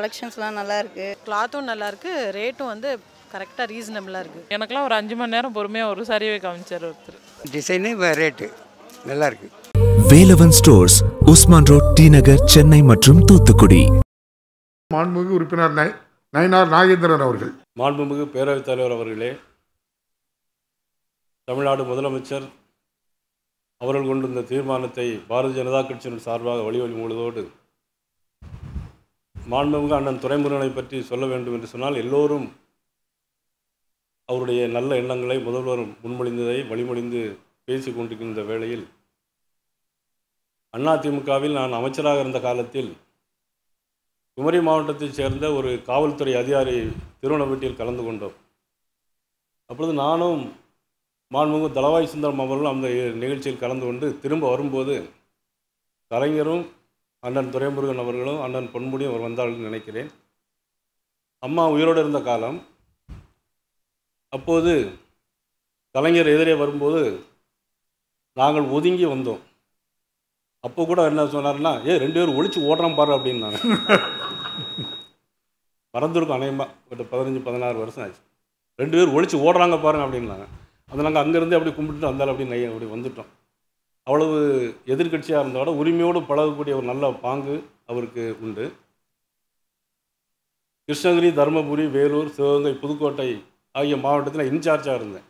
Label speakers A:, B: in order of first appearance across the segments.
A: கலெக்ஷன்ஸ்லாம் நல்லா இருக்கு
B: கிளாத்தும் நல்லா இருக்கு ரேட்டும் வந்து கரெக்டாக ரீசனபிளாக இருக்குது
C: எனக்கெல்லாம் ஒரு அஞ்சு மணி நேரம் பொறுமையாக ஒரு சாரியை காமிச்சார் ஒருத்தர்.
D: டிசைனு ரேட்டு நல்லா இருக்கு
E: Velavan stores Usman road T Nagar Chennai மற்றும் தூத்துக்குடி.
F: மாண்புமிகு உறுப்பினர் நை நயினார் நாகேந்திரன் அவர்கள்.
G: மாண்புமிகு பேரவைத் தலைவர் அவர்களே தமிழ்நாடு முதலமைச்சர் அவர்கள் கொண்டு இந்த தீர்மானத்தை பாரதிய ஜனதா கட்சியின் சார்பாக வழிவழி முழுவதோடு மாண்புமிகு அண்ணன் துறைமுருகனை பற்றி சொல்ல வேண்டும் என்று சொன்னால் எல்லோரும் அவருடைய நல்ல எண்ணங்களை முதல்வர் முன்மொழிந்ததை வழிமொழிந்து பேசி கொண்டிருக்கின்ற வேளையில் அதிமுகவில் நான் அமைச்சராக இருந்த காலத்தில் குமரி மாவட்டத்தைச் சேர்ந்த ஒரு காவல்துறை அதிகாரி திருமண வீட்டில் கலந்து கொண்டோம். அப்பொழுது நானும் மாண்புமிகு தளவாய் சுந்தரம் அவர்களும் அந்த நிகழ்ச்சியில் கலந்து கொண்டு திரும்ப வரும்போது கலைஞரும் அண்ணன் துரைமுருகன் அவர்களும் அண்ணன் பொன்முடியும் அவர் வந்தாள்னு நினைக்கிறேன். அம்மா உயிரோடு இருந்த காலம். அப்போது கலைஞர் எதிரே வரும்போது நாங்கள் ஒதுங்கி வந்தோம். அப்போ கூட என்ன சொன்னார்னா ஏ ரெண்டு பேரும் ஒழிச்சு ஓடுறான் பாரு அப்படின்னாங்க. மறந்துருக்கும் அநேகமாக ஒரு பதினஞ்சு பதினாறு வருஷம் ஆச்சு. ரெண்டு பேர் ஒழிச்சு ஓடுறாங்க பாருங்க அப்படின்னாங்க. அதை நாங்கள் அங்கேருந்து அப்படி கும்பிட்டுட்டு வந்தாலும் அப்படி நை அப்படி வந்துட்டோம். அவ்வளவு எதிர்கட்சியாக இருந்தாலும் உரிமையோடு பழகக்கூடிய ஒரு நல்ல பாங்கு அவருக்கு உண்டு. கிருஷ்ணகிரி தருமபுரி வேலூர் சிவகங்கை புதுக்கோட்டை ஆகிய மாவட்டத்தில் இன்சார்ஜாக இருந்தேன்.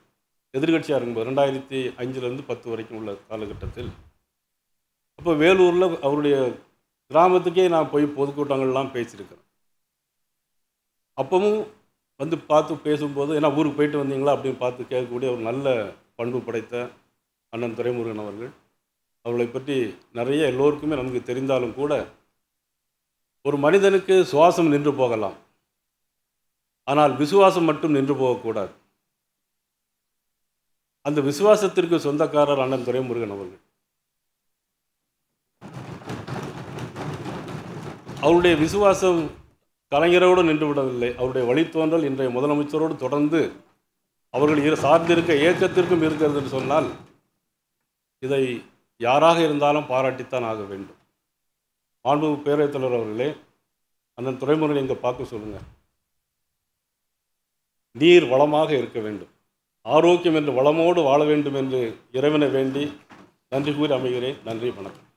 G: எதிர்கட்சியாக இருக்கும்போது ரெண்டாயிரத்தி அஞ்சுலேருந்து பத்து வரைக்கும் உள்ள காலகட்டத்தில். அப்போ வேலூரில் அவருடைய கிராமத்துக்கே நான் போய் பொதுக்கூட்டங்கள்லாம் பேசியிருக்கிறேன். அப்பவும் வந்து பார்த்து பேசும்போது ஏன்னா ஊருக்கு போயிட்டு வந்தீங்களா? அப்படின்னு பார்த்து கேட்கக்கூடிய ஒரு நல்ல பண்பு படைத்த அண்ணன் துரைமுருகன் அவர்கள். அவர்களை பற்றி நிறைய எல்லோருக்குமே நமக்கு தெரிந்தாலும் கூட ஒரு மனிதனுக்கு சுவாசம் நின்று போகலாம். ஆனால் விசுவாசம் மட்டும் நின்று போகக்கூடாது. அந்த விசுவாசத்திற்கு சொந்தக்காரர் அண்ணன் துரைமுருகன் அவர்கள். அவருடைய விசுவாசம் கலைஞரோடு நின்று விடவில்லை. அவருடைய வழித்தோன்றல் இன்றைய முதலமைச்சரோடு தொடர்ந்து அவர்கள் இரு சார்ந்திருக்க இயக்கத்திற்கும் இருக்கிறது என்று சொன்னால் இதை யாராக இருந்தாலும் பாராட்டித்தான் ஆக வேண்டும். மாண்பு பேரவைத் தலைவர் அவர்களே அந்த துறைமுறையில் இங்கே பார்க்க சொல்லுங்கள் நீர் வளமாக இருக்க வேண்டும். ஆரோக்கியம் என்று வளமோடு வாழ வேண்டும் என்று இறைவனை வேண்டி நன்றி கூறி அமைகிறேன். நன்றி வணக்கம்.